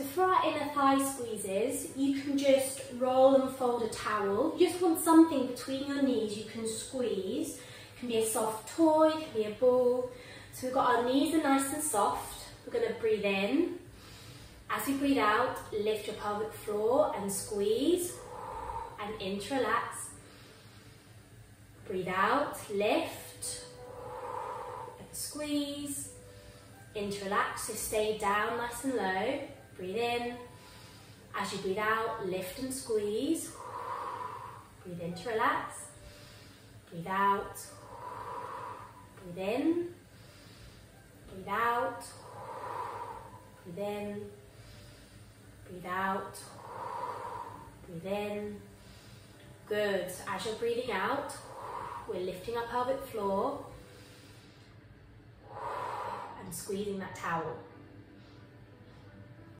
So for our inner thigh squeezes, you can just roll and fold a towel. You just want something between your knees you can squeeze. It can be a soft toy, it can be a ball. So we've got our knees are nice and soft. We're going to breathe in. As we breathe out, lift your pelvic floor and squeeze and in to relax. Breathe out, lift, and squeeze, in to relax, so stay down nice and low. Breathe in. As you breathe out, lift and squeeze. Breathe in to relax. Breathe out. Breathe in. Breathe out. Breathe in. Breathe out. Breathe in. Good. As you're breathing out, we're lifting our pelvic floor and squeezing that towel.